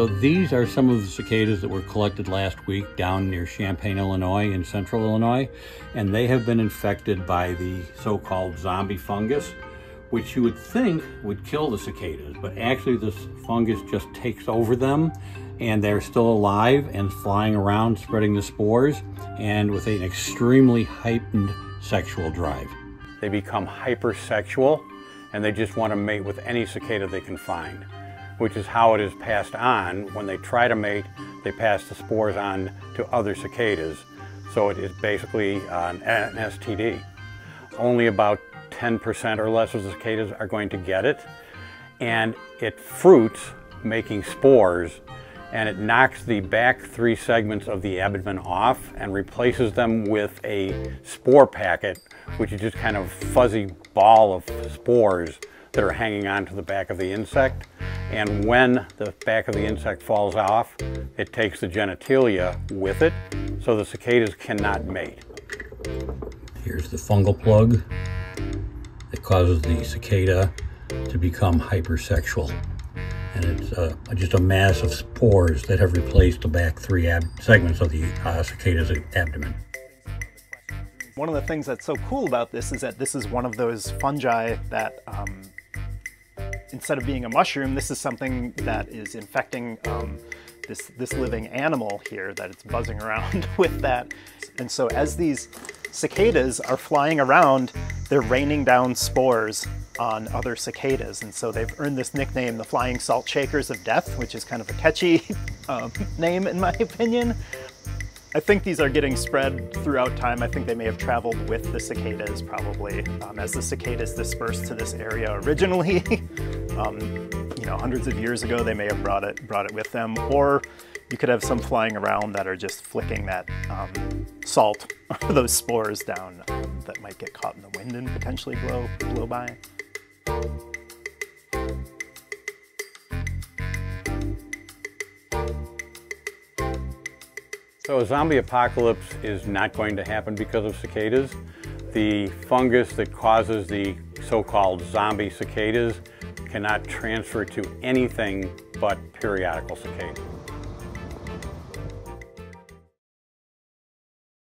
So these are some of the cicadas that were collected last week down near Champaign, Illinois in central Illinois, and they have been infected by the so-called zombie fungus, which you would think would kill the cicadas, but actually this fungus just takes over them and they're still alive and flying around spreading the spores and with an extremely heightened sexual drive. They become hypersexual and they just want to mate with any cicada they can find which is how it is passed on. When they try to mate, they pass the spores on to other cicadas. So it is basically uh, an, an STD. Only about 10% or less of the cicadas are going to get it. And it fruits, making spores, and it knocks the back three segments of the abdomen off and replaces them with a spore packet, which is just kind of fuzzy ball of spores that are hanging onto the back of the insect. And when the back of the insect falls off, it takes the genitalia with it, so the cicadas cannot mate. Here's the fungal plug that causes the cicada to become hypersexual. And it's uh, just a mass of spores that have replaced the back three segments of the uh, cicada's abdomen. One of the things that's so cool about this is that this is one of those fungi that um, instead of being a mushroom, this is something that is infecting um, this, this living animal here, that it's buzzing around with that. And so as these cicadas are flying around, they're raining down spores on other cicadas. And so they've earned this nickname, the Flying Salt Shakers of Death, which is kind of a catchy um, name in my opinion. I think these are getting spread throughout time. I think they may have traveled with the cicadas probably um, as the cicadas dispersed to this area originally. Um, you know, hundreds of years ago, they may have brought it, brought it with them. Or you could have some flying around that are just flicking that um, salt those spores down um, that might get caught in the wind and potentially blow, blow by. So a zombie apocalypse is not going to happen because of cicadas. The fungus that causes the so-called zombie cicadas cannot transfer to anything but periodical cicadas.